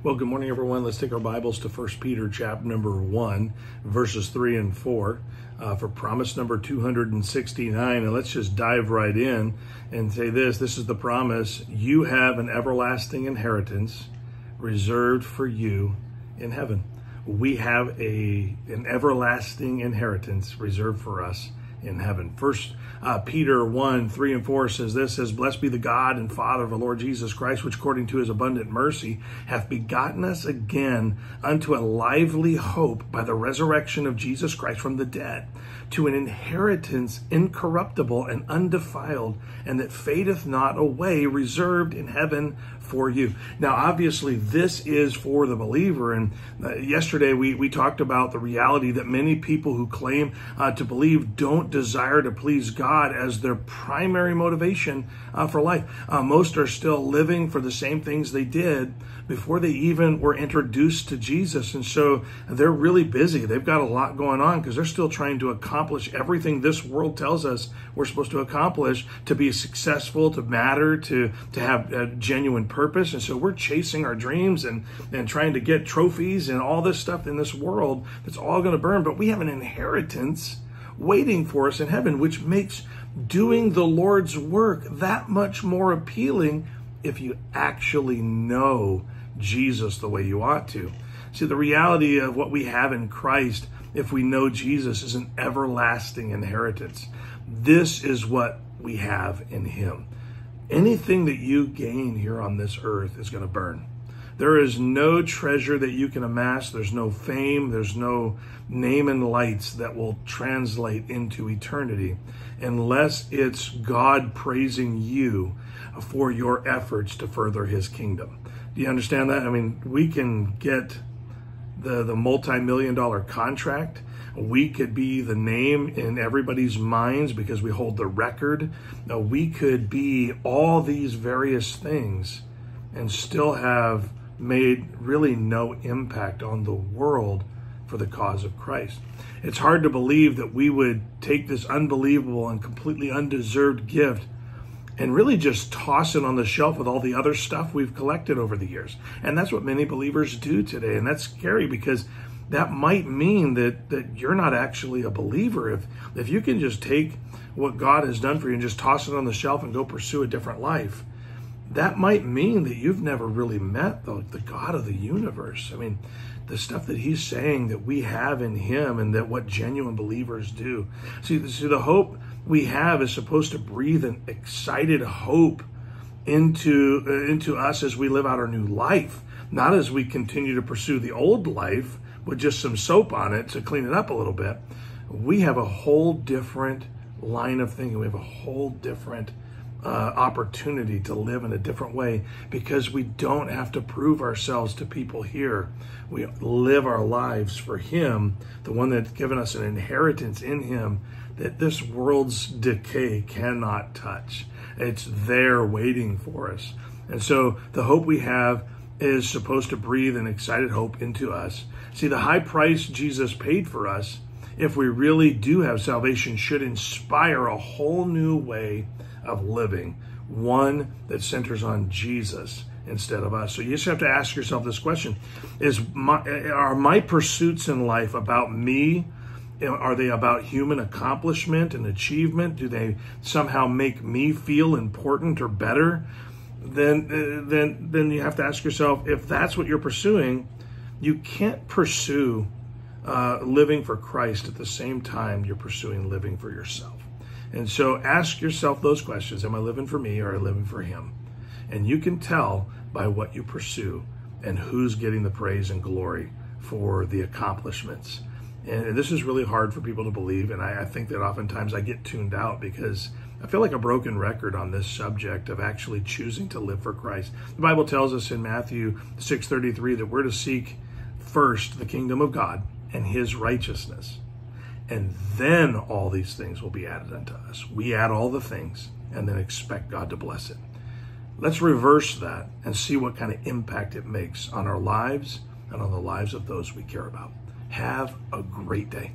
Well, good morning, everyone. Let's take our Bibles to 1 Peter chapter number 1, verses 3 and 4 uh, for promise number 269. And let's just dive right in and say this. This is the promise. You have an everlasting inheritance reserved for you in heaven. We have a an everlasting inheritance reserved for us in heaven. First uh, Peter 1, 3 and 4 says this, says, Blessed be the God and Father of the Lord Jesus Christ, which according to his abundant mercy hath begotten us again unto a lively hope by the resurrection of Jesus Christ from the dead, to an inheritance incorruptible and undefiled, and that fadeth not away, reserved in heaven for you. Now, obviously, this is for the believer. And uh, yesterday we, we talked about the reality that many people who claim uh, to believe don't desire to please God as their primary motivation uh, for life. Uh, most are still living for the same things they did before they even were introduced to Jesus. And so they're really busy. They've got a lot going on because they're still trying to accomplish everything this world tells us we're supposed to accomplish to be successful, to matter, to, to have a genuine purpose. And so we're chasing our dreams and, and trying to get trophies and all this stuff in this world that's all going to burn. But we have an inheritance waiting for us in heaven, which makes doing the Lord's work that much more appealing if you actually know Jesus the way you ought to. See, the reality of what we have in Christ, if we know Jesus, is an everlasting inheritance. This is what we have in Him. Anything that you gain here on this earth is going to burn. There is no treasure that you can amass. There's no fame. There's no name and lights that will translate into eternity unless it's God praising you for your efforts to further his kingdom. Do you understand that? I mean, we can get the, the multi-million dollar contract. We could be the name in everybody's minds because we hold the record. Uh, we could be all these various things and still have made really no impact on the world for the cause of Christ. It's hard to believe that we would take this unbelievable and completely undeserved gift and really just toss it on the shelf with all the other stuff we've collected over the years. And that's what many believers do today. And that's scary because that might mean that that you're not actually a believer if if you can just take what God has done for you and just toss it on the shelf and go pursue a different life. That might mean that you've never really met the, the God of the universe. I mean, the stuff that he's saying that we have in him and that what genuine believers do. See, see the hope we have is supposed to breathe an excited hope into uh, into us as we live out our new life, not as we continue to pursue the old life with just some soap on it to clean it up a little bit. We have a whole different line of thinking. We have a whole different uh, opportunity to live in a different way because we don't have to prove ourselves to people here. We live our lives for Him, the one that's given us an inheritance in Him that this world's decay cannot touch. It's there waiting for us. And so the hope we have is supposed to breathe an excited hope into us. See, the high price Jesus paid for us, if we really do have salvation, should inspire a whole new way of living, one that centers on Jesus instead of us. So you just have to ask yourself this question: Is my are my pursuits in life about me? Are they about human accomplishment and achievement? Do they somehow make me feel important or better? Then, then, then you have to ask yourself if that's what you're pursuing. You can't pursue uh, living for Christ at the same time you're pursuing living for yourself. And so ask yourself those questions Am I living for me or am I living for Him? And you can tell by what you pursue and who's getting the praise and glory for the accomplishments. And this is really hard for people to believe. And I, I think that oftentimes I get tuned out because I feel like a broken record on this subject of actually choosing to live for Christ. The Bible tells us in Matthew 6:33 that we're to seek first the kingdom of God and his righteousness and then all these things will be added unto us. We add all the things and then expect God to bless it. Let's reverse that and see what kind of impact it makes on our lives and on the lives of those we care about. Have a great day.